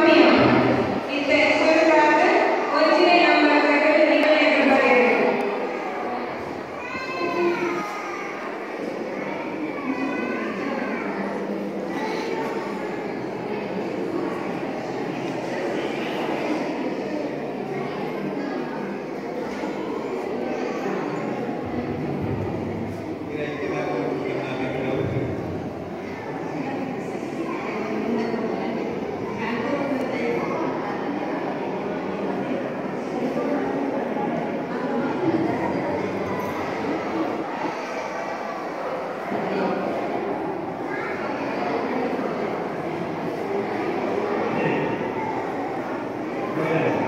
from. Yeah.